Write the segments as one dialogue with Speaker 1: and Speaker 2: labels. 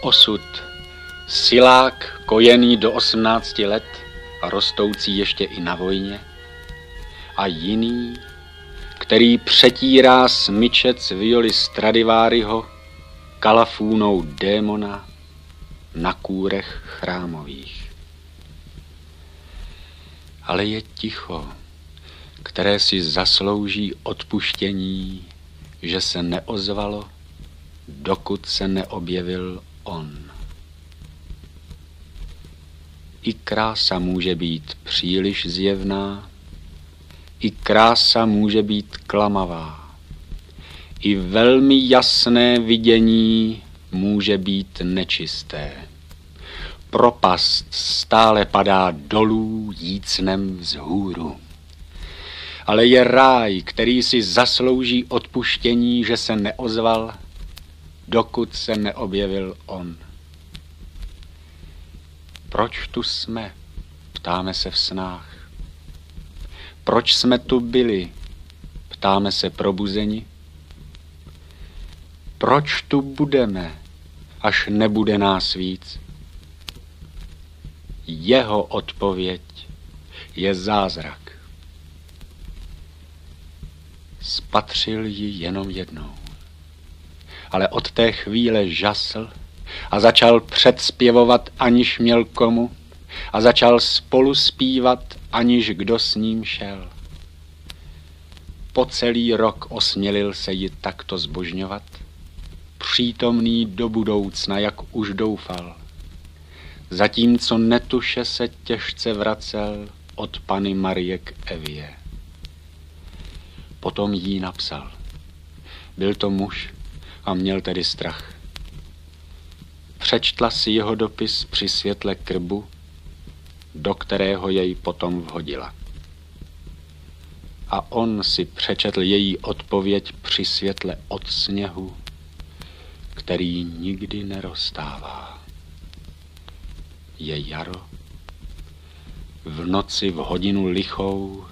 Speaker 1: osud. Silák, kojený do 18 let a rostoucí ještě i na vojně. A jiný, který přetírá smyčec violi Stradiváryho kalafůnou démona na kůrech chrámových. Ale je ticho, které si zaslouží odpuštění, že se neozvalo, dokud se neobjevil on. I krása může být příliš zjevná, i krása může být klamavá. I velmi jasné vidění může být nečisté. Propast stále padá dolů jícnem vzhůru. Ale je ráj, který si zaslouží odpuštění, že se neozval, dokud se neobjevil on. Proč tu jsme? Ptáme se v snách. Proč jsme tu byli? Ptáme se probuzeni. Proč tu budeme, až nebude nás víc? Jeho odpověď je zázrak. Spatřil ji jenom jednou. Ale od té chvíle žasl a začal předspěvovat, aniž měl komu, a začal spolu zpívat, aniž kdo s ním šel. Po celý rok osmělil se ji takto zbožňovat, přítomný do budoucna, jak už doufal. Zatímco netuše se těžce vracel od Pany Marie k Evě. Potom jí napsal. Byl to muž a měl tedy strach. Přečtla si jeho dopis při světle krbu, do kterého jej potom vhodila. A on si přečetl její odpověď při světle od sněhu, který nikdy nerostává. Je jaro, v noci v hodinu lichou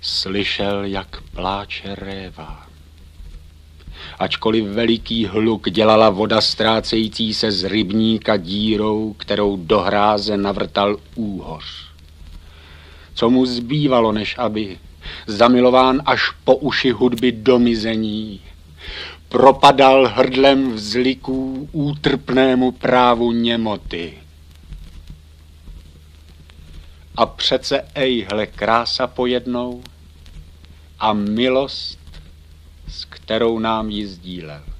Speaker 1: slyšel, jak pláče réva. Ačkoliv veliký hluk dělala voda ztrácející se z rybníka dírou, kterou do hráze navrtal úhoř. Co mu zbývalo, než aby, zamilován až po uši hudby domizení, propadal hrdlem vzliků útrpnému právu němoty. A přece ejhle krása pojednou, a milost, s kterou nám ji sdílel.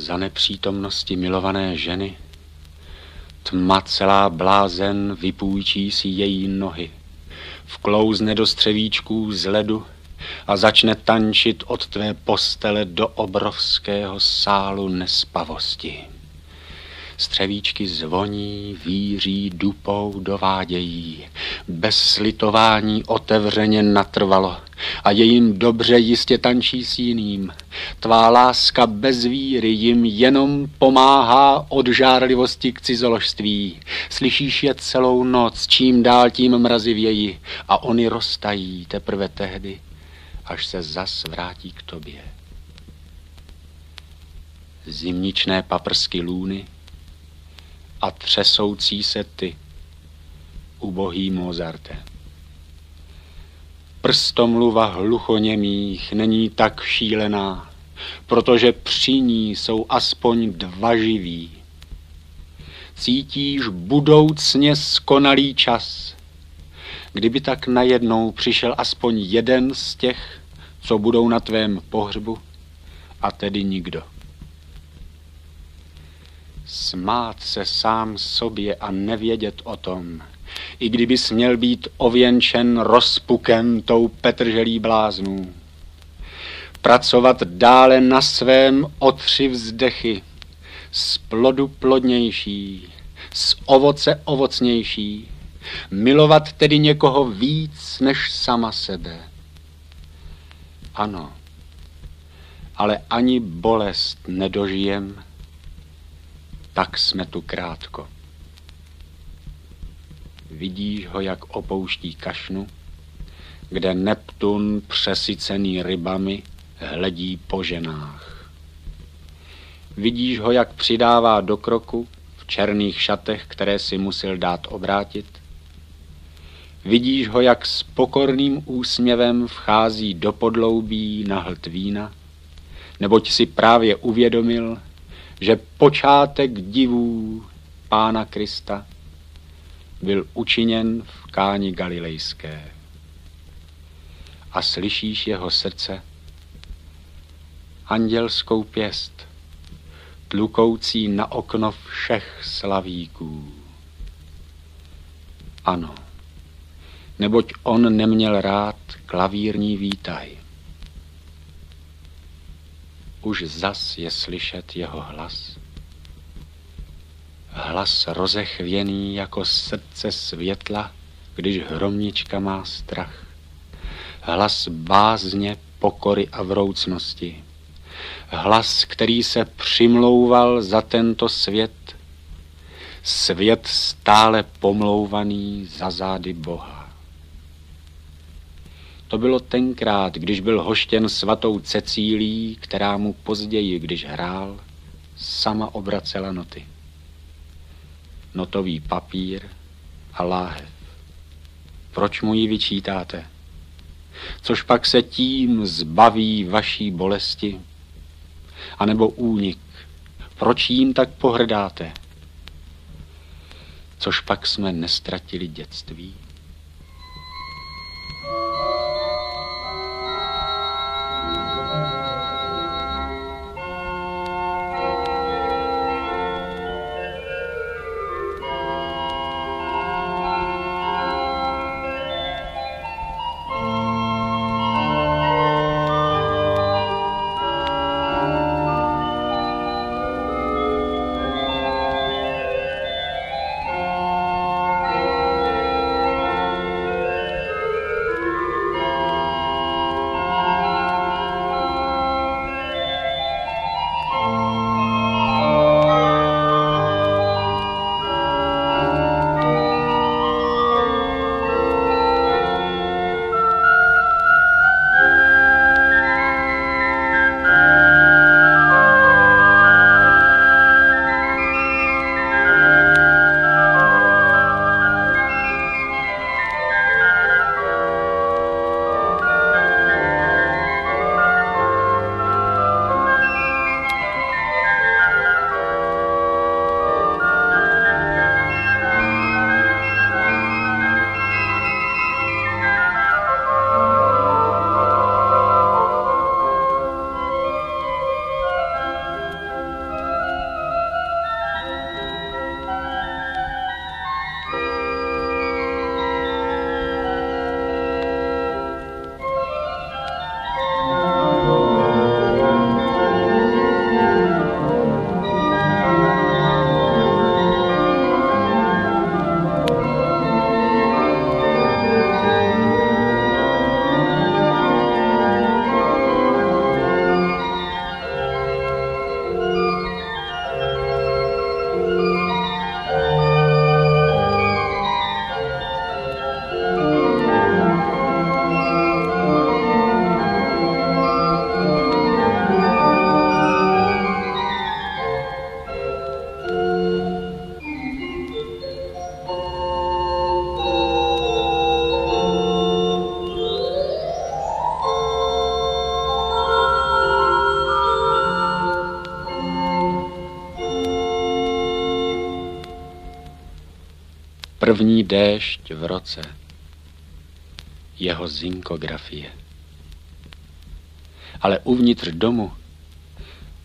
Speaker 1: Za nepřítomnosti milované ženy. Tma celá blázen vypůjčí si její nohy. Vklouzne do střevíčků z ledu a začne tančit od tvé postele do obrovského sálu nespavosti. Střevíčky zvoní, víří, dupou, dovádějí. Bez slitování otevřeně natrvalo a je jim dobře jistě tančí s jiným. Tvá láska bez víry jim jenom pomáhá od žárlivosti k cizoložství. Slyšíš je celou noc, čím dál tím mrazivěji a oni roztají teprve tehdy, až se zas vrátí k tobě. Zimničné paprsky lůny, a třesoucí se ty, ubohý Mozarte. Prstomluva hluchoněmých není tak šílená, protože při ní jsou aspoň dva živí. Cítíš budoucně skonalý čas, kdyby tak najednou přišel aspoň jeden z těch, co budou na tvém pohřbu, a tedy nikdo smát se sám sobě a nevědět o tom, i kdyby směl být ověnčen rozpukem tou petrželí bláznů. Pracovat dále na svém otři vzdechy, z plodu plodnější, z ovoce ovocnější, milovat tedy někoho víc než sama sebe. Ano, ale ani bolest nedožijem, tak jsme tu krátko. Vidíš ho, jak opouští kašnu, kde Neptun přesycený rybami hledí po ženách. Vidíš ho, jak přidává do kroku v černých šatech, které si musel dát obrátit. Vidíš ho, jak s pokorným úsměvem vchází do podloubí na hlad vína, neboť si právě uvědomil, že počátek divů Pána Krista byl učiněn v káni galilejské. A slyšíš jeho srdce, andělskou pěst, tlukoucí na okno všech slavíků. Ano, neboť on neměl rád klavírní výtaj už zas je slyšet jeho hlas. Hlas rozechvěný jako srdce světla, když hromnička má strach. Hlas bázně, pokory a vroucnosti. Hlas, který se přimlouval za tento svět, svět stále pomlouvaný za zády Boha. To bylo tenkrát, když byl hoštěn svatou Cecílí, která mu později, když hrál, sama obracela noty. Notový papír a láhev. Proč mu ji vyčítáte? Což pak se tím zbaví vaší bolesti? A nebo únik? Proč jim tak pohrdáte? Což pak jsme nestratili dětství? První déšť v roce. Jeho zinkografie. Ale uvnitř domu,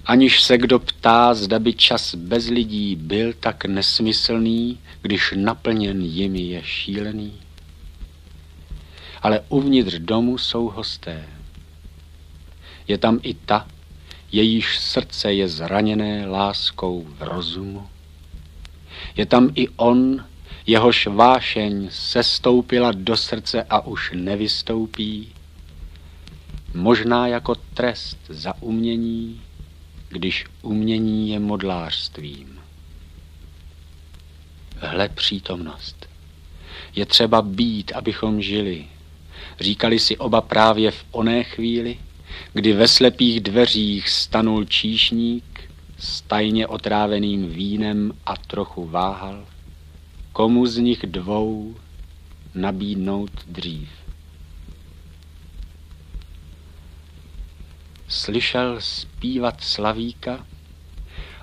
Speaker 1: aniž se kdo ptá, zda by čas bez lidí byl tak nesmyslný, když naplněn jimi je šílený. Ale uvnitř domu jsou hosté. Je tam i ta, jejíž srdce je zraněné láskou v rozumu. Je tam i on, jehož vášeň sestoupila do srdce a už nevystoupí, možná jako trest za umění, když umění je modlářstvím. Hle přítomnost. Je třeba být, abychom žili. Říkali si oba právě v oné chvíli, kdy ve slepých dveřích stanul číšník s tajně otráveným vínem a trochu váhal, komu z nich dvou nabídnout dřív. Slyšel zpívat Slavíka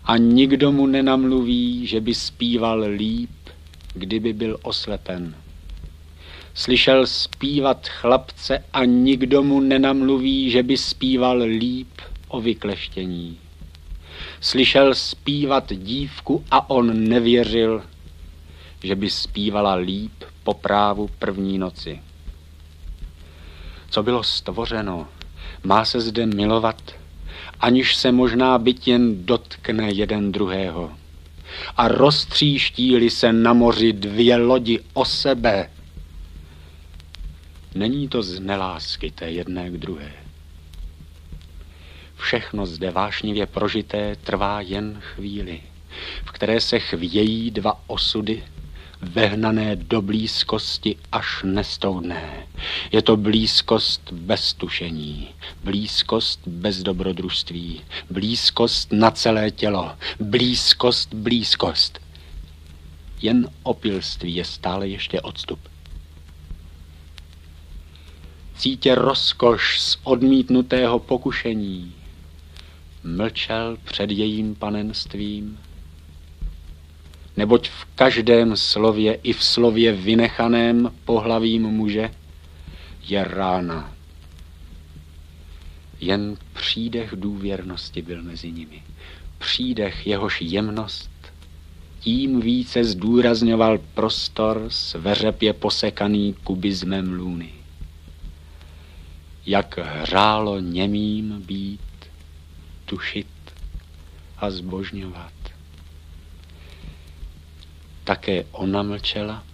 Speaker 1: a nikdo mu nenamluví, že by zpíval líp, kdyby byl oslepen. Slyšel zpívat chlapce a nikdo mu nenamluví, že by zpíval líp o vykleštění. Slyšel zpívat dívku a on nevěřil, že by zpívala líp po právu první noci. Co bylo stvořeno, má se zde milovat, aniž se možná byt jen dotkne jeden druhého. A roztříští se na moři dvě lodi o sebe, Není to z nelásky té jedné k druhé. Všechno zde vášnivě prožité trvá jen chvíli, v které se chvějí dva osudy, vehnané do blízkosti až nestoudné. Je to blízkost bez tušení, blízkost bez dobrodružství, blízkost na celé tělo, blízkost, blízkost. Jen opilství je stále ještě odstup cítě rozkoš z odmítnutého pokušení, mlčel před jejím panenstvím, neboť v každém slově i v slově vynechaném pohlavím muže je rána. Jen přídech důvěrnosti byl mezi nimi. Přídech jehož jemnost tím více zdůrazňoval prostor sveřepě posekaný kubizmem lůny jak hrálo němým být, tušit a zbožňovat. Také ona mlčela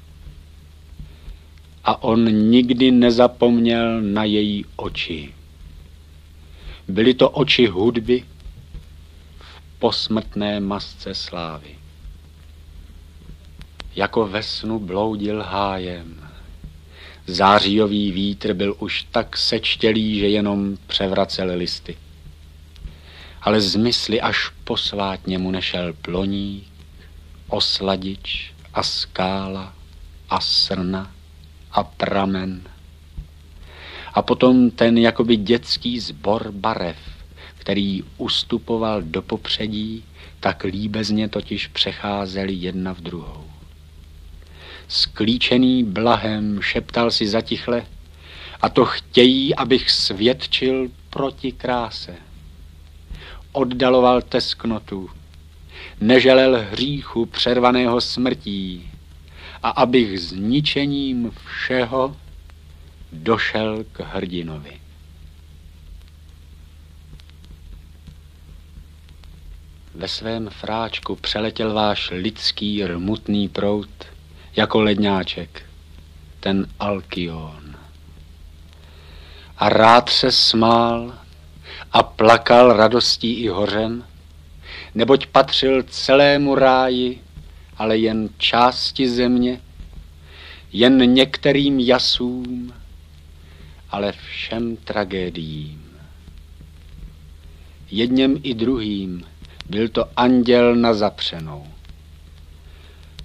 Speaker 1: a on nikdy nezapomněl na její oči. Byly to oči hudby v posmrtné masce slávy. Jako ve snu bloudil hájem Zářijový vítr byl už tak sečtělý, že jenom převracel listy. Ale z mysli až posvátně mu nešel ploník, osladič a skála a srna a pramen. A potom ten jakoby dětský zbor barev, který ustupoval do popředí, tak líbezně totiž přecházeli jedna v druhou sklíčený blahem, šeptal si zatichle, a to chtějí, abych svědčil proti kráse. Oddaloval tesknotu, neželel hříchu přervaného smrtí a abych zničením všeho došel k hrdinovi. Ve svém fráčku přeletěl váš lidský rmutný prout jako ledňáček, ten Alkion. A rád se smál a plakal radostí i hořem, neboť patřil celému ráji, ale jen části země, jen některým jasům, ale všem tragédiím. Jedněm i druhým byl to anděl na zapřenou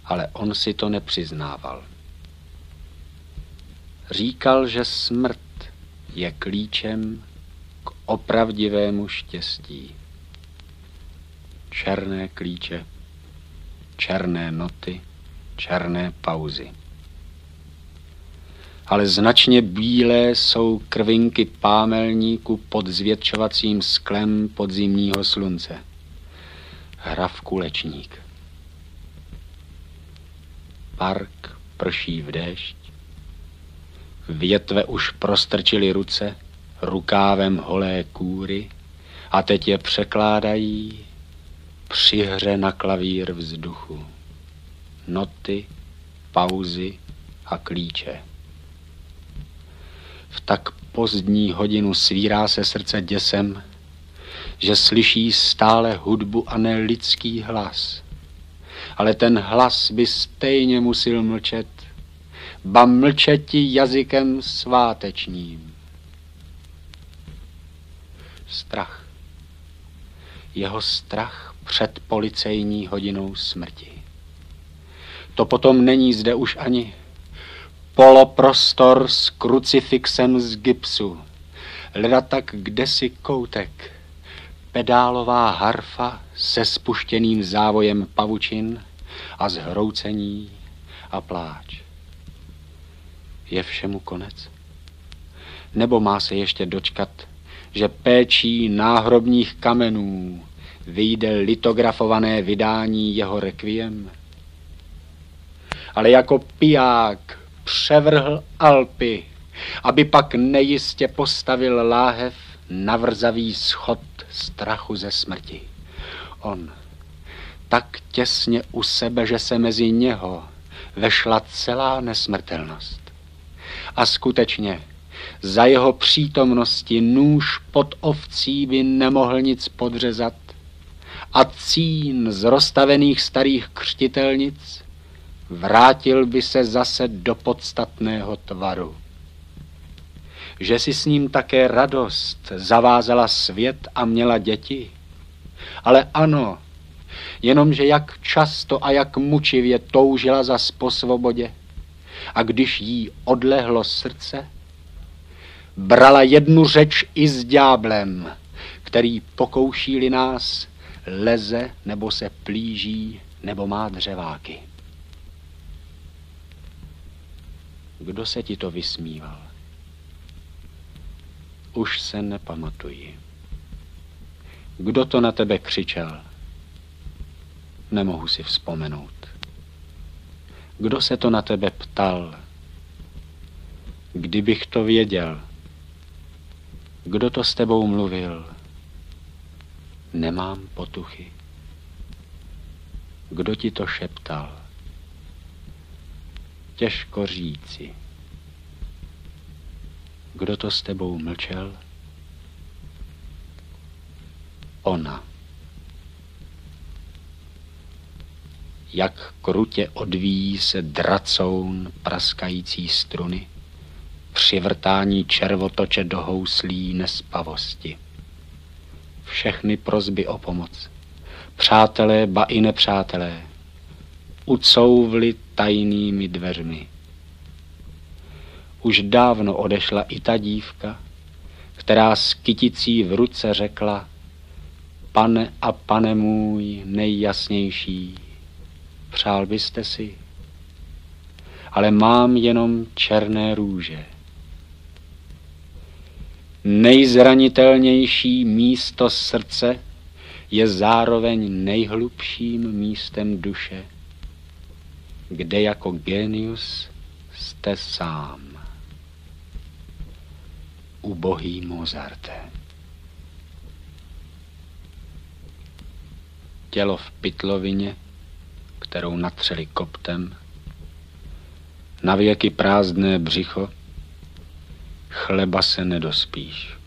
Speaker 1: ale on si to nepřiznával. Říkal, že smrt je klíčem k opravdivému štěstí. Černé klíče, černé noty, černé pauzy. Ale značně bílé jsou krvinky pámelníku pod zvětšovacím sklem podzimního slunce. Hrav kulečník. Park prší v déšť. Větve už prostrčily ruce rukávem holé kůry a teď je překládají při hře na klavír vzduchu. Noty, pauzy a klíče. V tak pozdní hodinu svírá se srdce děsem, že slyší stále hudbu a ne lidský hlas. Ale ten hlas by stejně musil mlčet, ba mlčeti jazykem svátečním. Strach. Jeho strach před policejní hodinou smrti. To potom není zde už ani poloprostor s krucifixem z gipsu. Leda tak kdesi koutek, pedálová harfa se spuštěným závojem pavučin a zhroucení a pláč. Je všemu konec? Nebo má se ještě dočkat, že péčí náhrobních kamenů vyjde litografované vydání jeho rekviem? Ale jako piják převrhl Alpy, aby pak nejistě postavil láhev na vrzavý schod strachu ze smrti. On, tak těsně u sebe, že se mezi něho vešla celá nesmrtelnost. A skutečně, za jeho přítomnosti nůž pod ovcí by nemohl nic podřezat a cín z rozstavených starých křtitelnic vrátil by se zase do podstatného tvaru. Že si s ním také radost zavázala svět a měla děti. Ale ano, jenomže jak často a jak mučivě toužila za po svobodě. A když jí odlehlo srdce, brala jednu řeč i s dňáblem, který pokouší nás, leze nebo se plíží nebo má dřeváky. Kdo se ti to vysmíval? Už se nepamatuji. Kdo to na tebe křičel? Nemohu si vzpomenout. Kdo se to na tebe ptal? Kdybych to věděl. Kdo to s tebou mluvil? Nemám potuchy. Kdo ti to šeptal? Těžko říci. Kdo to s tebou mlčel? Ona. Jak krutě odvíjí se dracoun praskající struny, při vrtání červotoče do houslí nespavosti. Všechny prozby o pomoc, přátelé, ba i nepřátelé, ucouvli tajnými dveřmi. Už dávno odešla i ta dívka, která s kyticí v ruce řekla, pane a pane můj nejjasnější, přál byste si, ale mám jenom černé růže. Nejzranitelnější místo srdce je zároveň nejhlubším místem duše kde jako genius jste sám. Ubohý Mozarte. Tělo v pytlovině, kterou natřeli koptem, na věky prázdné břicho, chleba se nedospíš.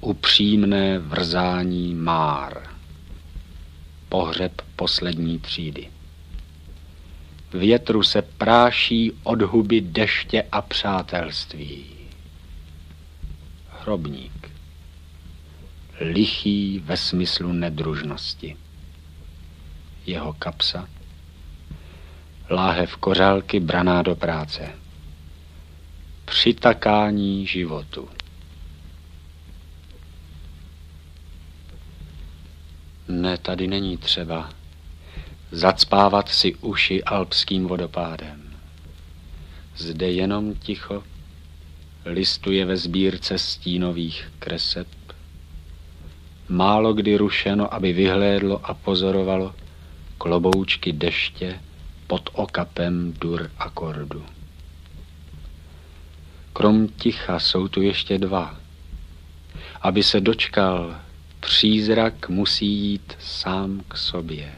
Speaker 1: Upřímné vrzání már. Pohřeb poslední třídy. Větru se práší od huby deště a přátelství. Hrobník. Lichý ve smyslu nedružnosti. Jeho kapsa. Láhev kořálky braná do práce. Přitakání životu. Ne, tady není třeba zacpávat si uši alpským vodopádem. Zde jenom ticho listuje ve sbírce stínových kreseb. Málo kdy rušeno, aby vyhlédlo a pozorovalo kloboučky deště pod okapem dur akordu. Krom ticha jsou tu ještě dva. Aby se dočkal, přízrak musí jít sám k sobě.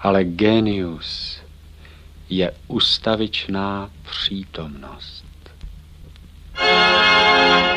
Speaker 1: Ale genius je ustavičná přítomnost. thank you